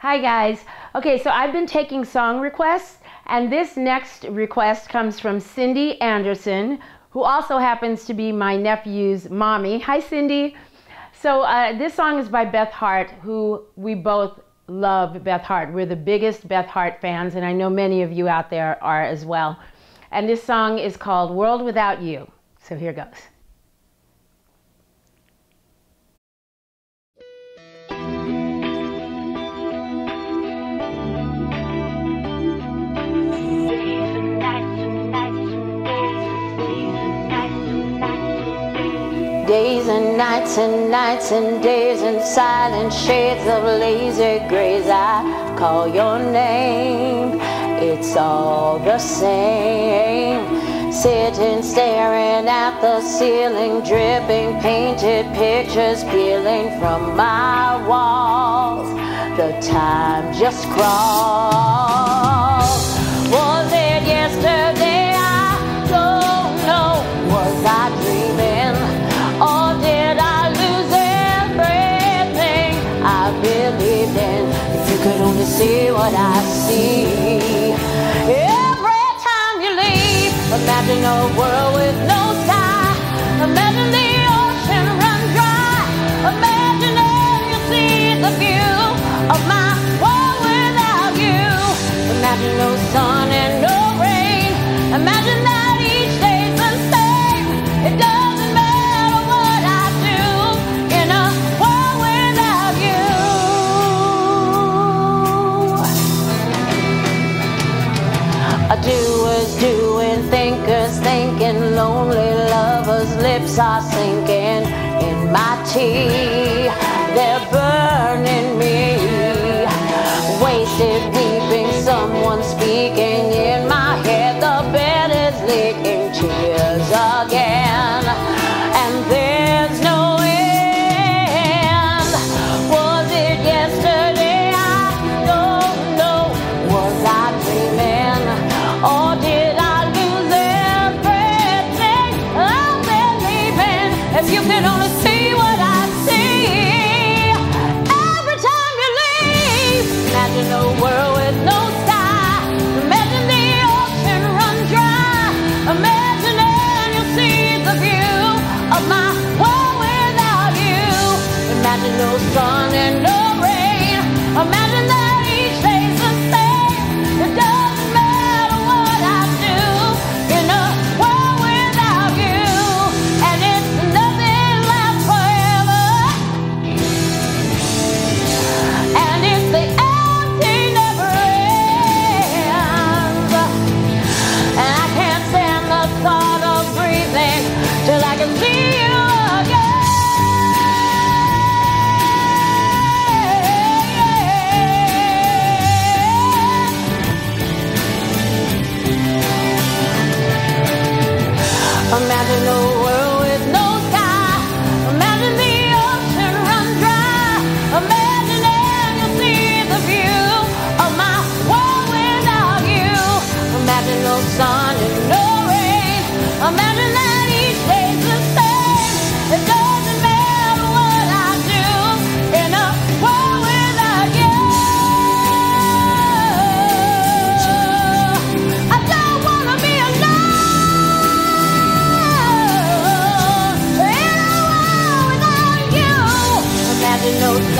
Hi, guys. Okay, so I've been taking song requests, and this next request comes from Cindy Anderson, who also happens to be my nephew's mommy. Hi, Cindy. So, uh, this song is by Beth Hart, who we both love Beth Hart. We're the biggest Beth Hart fans, and I know many of you out there are as well. And this song is called World Without You. So, here goes. Days and nights and nights and days and silent shades of lazy grays. I call your name, it's all the same. Sitting staring at the ceiling, dripping painted pictures peeling from my walls. The time just crawls. What I see. Every time you leave, imagine a world lonely lovers' lips are sinking in my tea. They're burning note